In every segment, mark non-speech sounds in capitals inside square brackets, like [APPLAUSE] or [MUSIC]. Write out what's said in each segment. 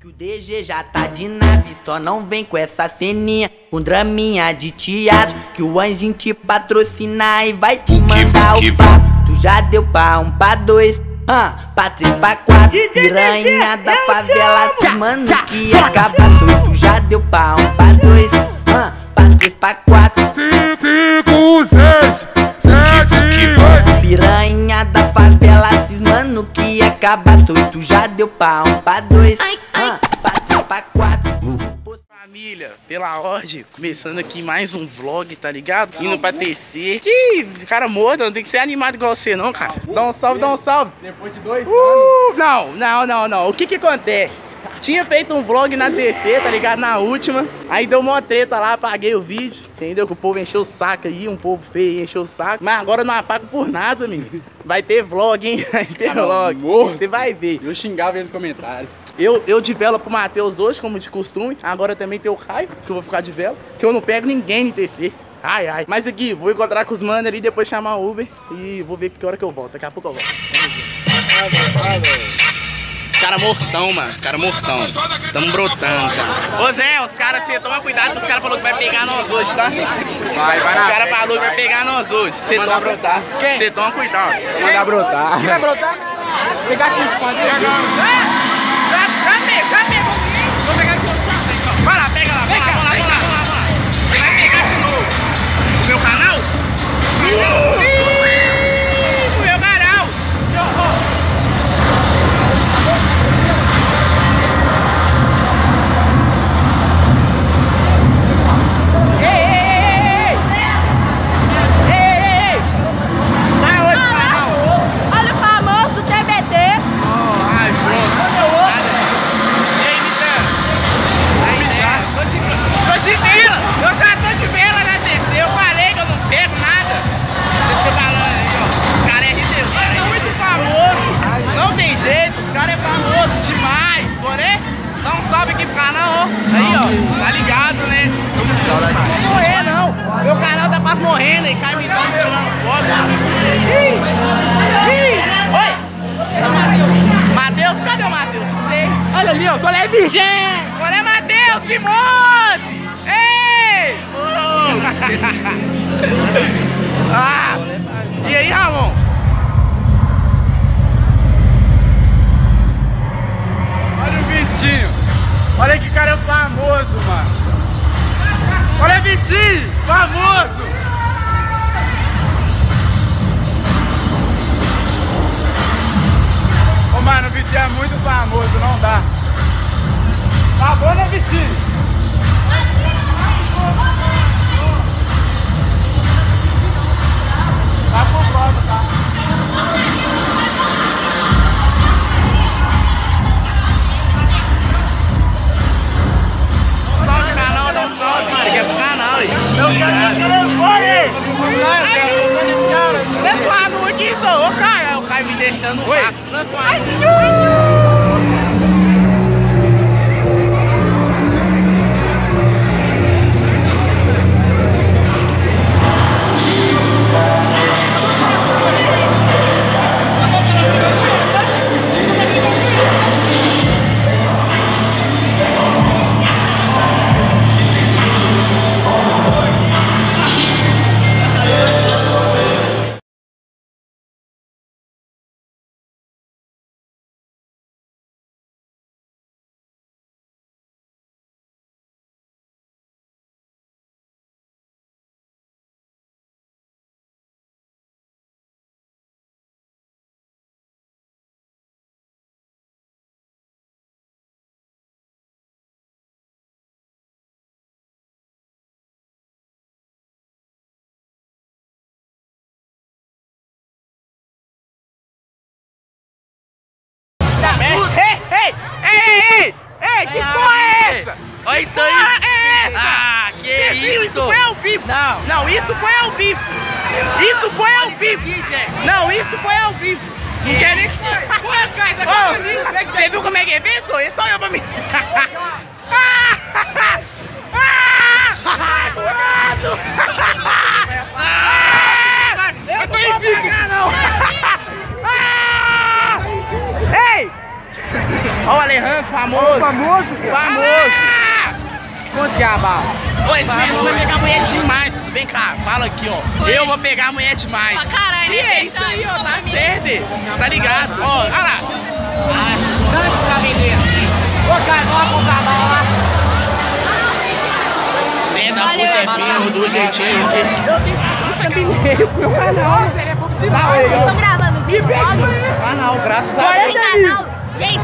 Que o DG já tá de nave, só não vem com essa ceninha. Com draminha de teatro, que o anjinho te patrocinar e vai te mandar o papo. Tu já deu pra um, pra dois, ah, pra três, pra quatro. Piranha da favela, se mano que acaba doido. Tu já deu pra um, pra dois, ah, pra três, pra quatro. Cinco, seis, sete. Piranha da favela, cismando que acaba solto. Já deu pra um, pra dois, ah, três, pra quatro. Família, pela ordem, começando aqui mais um vlog, tá ligado? Indo pra TC. Ih, cara morto, não tem que ser animado igual você não, cara. Dá um salve, dá um salve. Depois de dois Uh, não, não, não, não. O que que acontece? Tinha feito um vlog na TC, tá ligado? Na última. Aí deu uma treta lá, apaguei o vídeo. Entendeu? Que o povo encheu o saco aí, um povo feio encheu o saco. Mas agora eu não apago por nada, menino. Vai ter vlog, hein? [LAUGHS] Vai ter Cara, vlog. morto. Você vai ver. Eu xingava ele nos comentários. Eu, eu de vela pro Matheus hoje, como de costume. Agora também tem o Caio, que eu vou ficar de vela. Que eu não pego ninguém em TC. Ai, ai. Mas aqui, vou encontrar com os manos ali, depois chamar o Uber. E vou ver que hora que eu volto. Daqui a pouco eu volto. Os caras mortão, mano. Os caras mortão. Tamo brotando, cara. Ô Zé, os caras, você toma cuidado que os caras falaram que vai pegar nós hoje, tá? Vai, vai Os caras falaram que vai pegar nós hoje. Você toma brotar. Você toma cuidado. Mandar brotar. Vai brotar? Pegar aqui, tipo, fazer. yours. Tá ligado, né? Não vou morrer, não. Meu canal tá quase morrendo aí. Cai me dando, tirando foto. Oi. Matheus, cadê o Matheus? Não sei. Olha ali, ó. Qual é virgem? Olha, Matheus, que moço! Ei! ah, [LAUGHS] Vitinho, famoso. Ô, mano, o Vitinho é muito famoso, não dá. Tá bom, né, Vitinho? Ei, que porra é essa? Olha isso aí! porra é essa? Ah, que isso! Isso foi ao vivo. Não. Não, isso foi ao vivo. Isso foi ao vivo. Não, isso foi ao vivo. Não quer nem... Ô, Você viu como é que é bem? Sou esse, olha pra mim. [LAUGHS] [LAUGHS] Ô, esse menino vai pegar mulher demais. Vem cá, fala aqui, ó. Oi. Eu vou pegar mulher demais. Pra caralho, E é isso aí, ó. Tá certo. Tá ligado? Ó, olha lá. Tanto pra vender. Ô, cara, vamos comprar a bala lá. Senta, puxa, firme, do jeitinho. que Eu tenho que caminhei pro meu canal. Ele é publicidade. Vocês estão gravando vídeo blog? Canal, graças a Deus.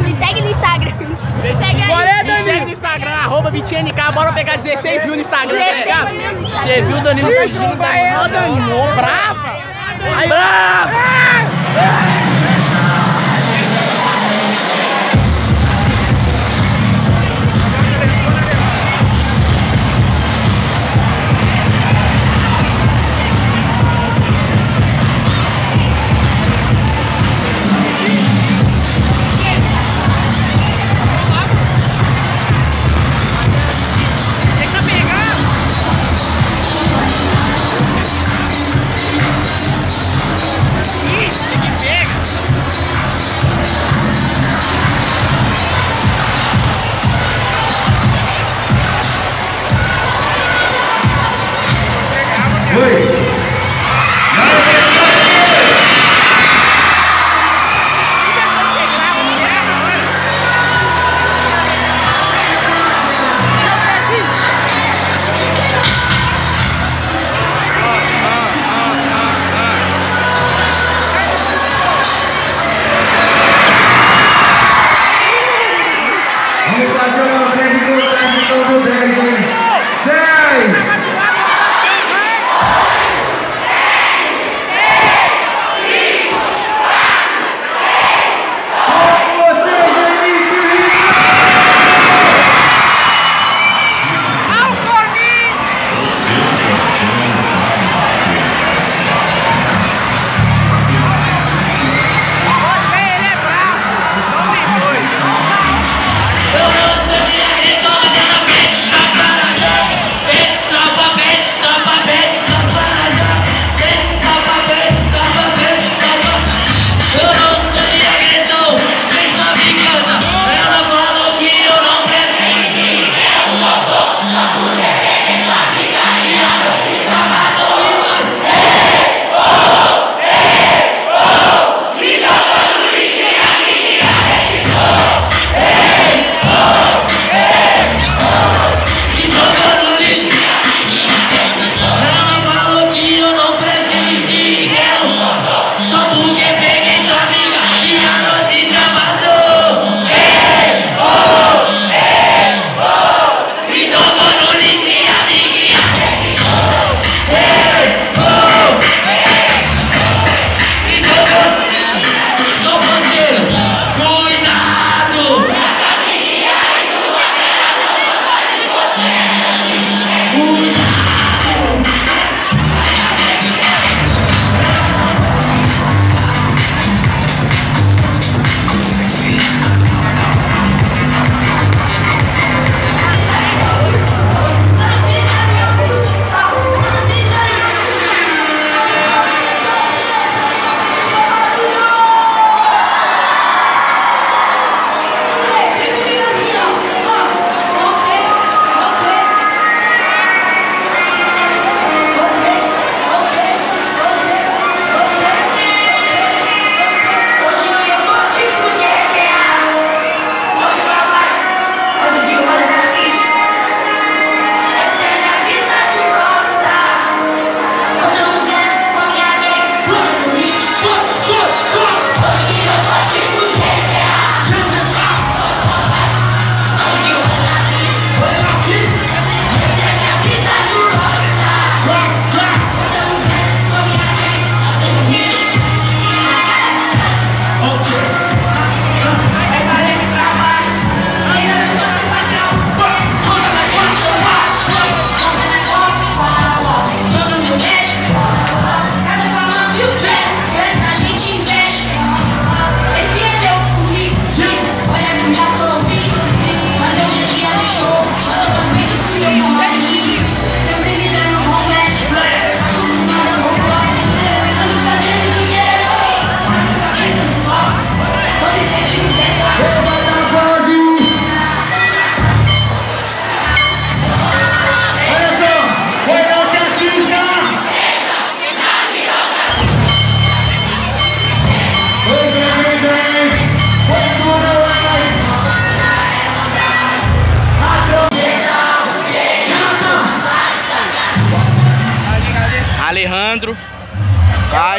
Me segue no Instagram. [LAUGHS] Me segue aí. Me segue no Instagram, arroba VitiNK, bora pegar 16 mil no Instagram, tá? Você viu o Danilo fugindo da Ô, Danilo, brava! Aí,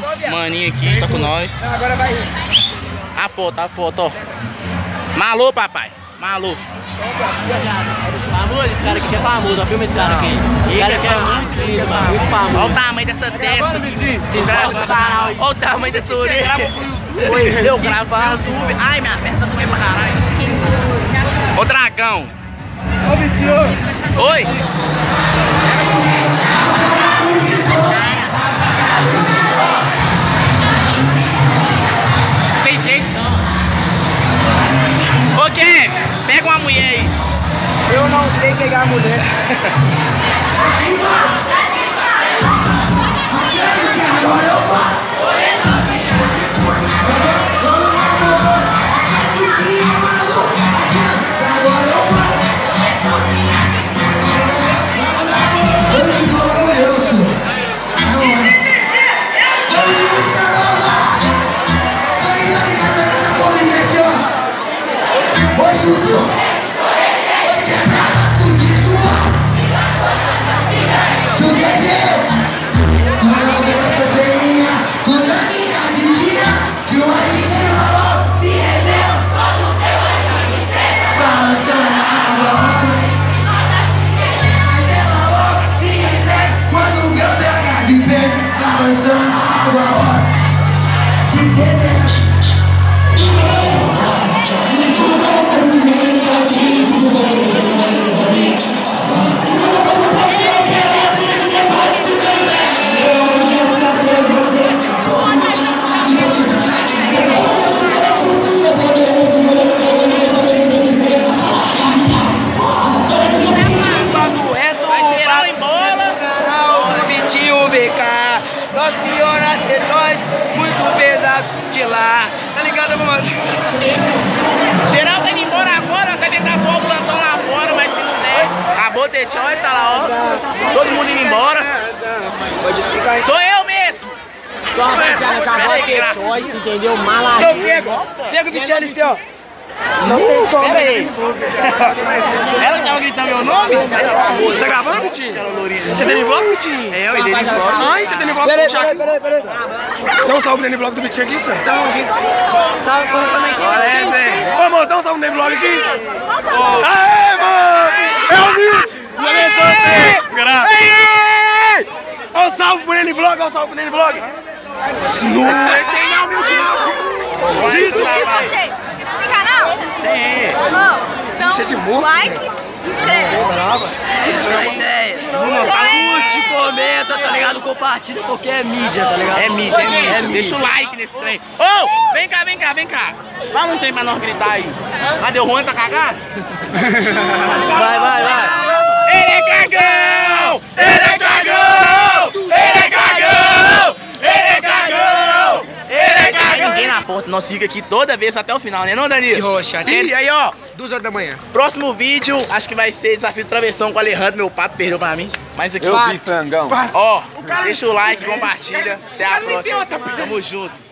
Caio, maninho aqui, tá com nós. Agora vai. A foto, a foto, ó. Malu, papai. Malu. Famoso, esse cara aqui que é famoso, ó, filma esse cara aqui. Esse cara aqui é muito lindo, mano, muito famoso. Olha o tamanho dessa testa. Vocês gravando no canal. Olha o tamanho dessa orelha. Eu gravando. Ai, minha perna tá doendo pra caralho. Ô, dragão. Oi. Pegar mulher. [LAUGHS] Então, rapaziada, essa é graça. choice, entendeu? Malaria. Eu pego. Pega o Vitinho ali, ó. Pera aí. Ela que tava gritando meu nome? Você tá gravando, Vitinho? Você tem vlog, Vitinho? É, eu e dele vlog. Ai, você tem vlog do Thiago? Peraí, peraí, peraí. Dá um salve no vlog do Vitinho aqui, senhor. Tamo junto. Salve, como como é que é? Ô, moço, dá um salve no vlog aqui. Aê, mano! É o Nilton! Deus abençoe você, desgraça. Ó o salve pro Nene Vlog, ó o salve pro Nene Vlog. Não é humilde, não. Diz o E você? Sem canal? Tem. Oh, então, like e inscreve. Curte, comenta, tá ligado? Compartilha porque é mídia, tá ligado? É mídia, é mídia. É Deixa o like nesse trem. Ô, vem cá, vem cá, vem cá. Fala um trem pra nós gritar aí. Cadê o Juan, tá cagado? [LAUGHS] Vai, vai, vai. Ele é cagão! Ele é cagão! Ele é cagão! Ele é cagão! Ele é cagão! Nós fica aqui toda vez até o final, né não, Danilo? De roxa, até- E aí, ó, Duas horas da manhã. próximo vídeo, acho que vai ser desafio de travessão com o Alejandro, meu papo perdeu pra mim. Mas aqui, Eu vi, frangão. ó, deixa o like, compartilha. Até a próxima. Tamo junto.